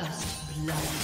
First blood.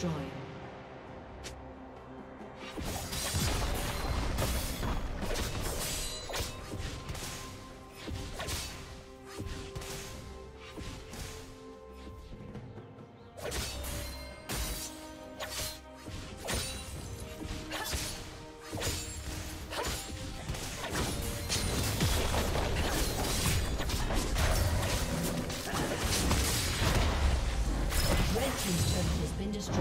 Destroyed. Been destroyed.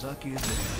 Suck is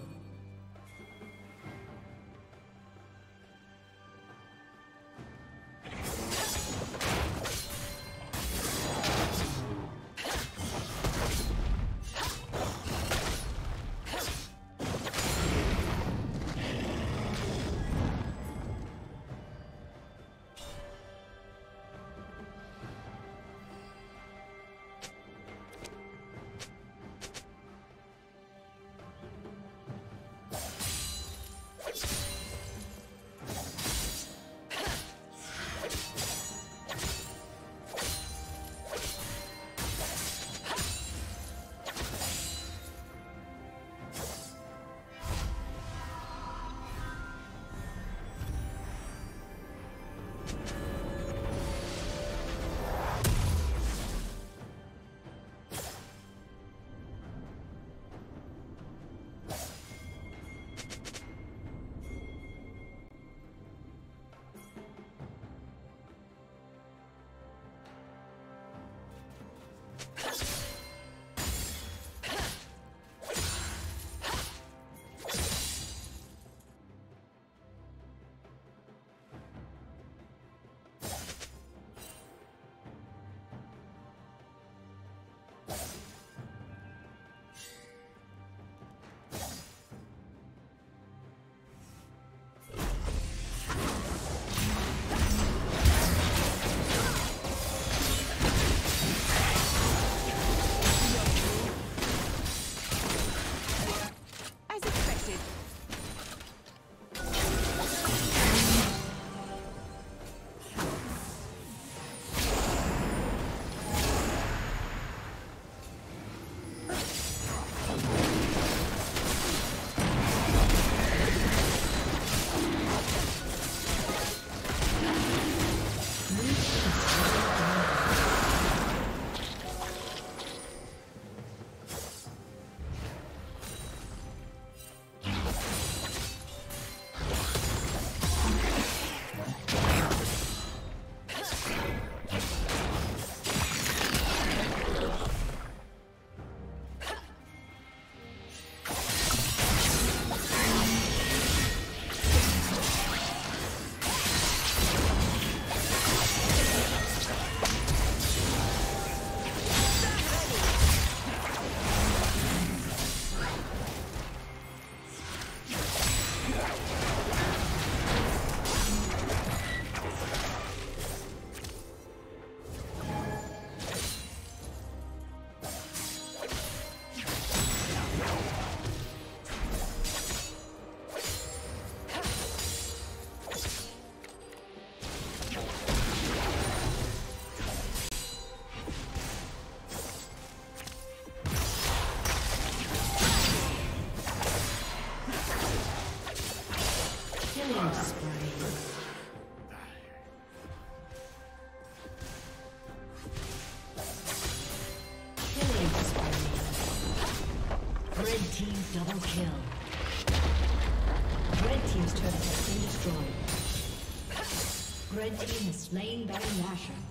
Double kill. Red team's turret has been destroyed. Red team has slain Baron Nashor.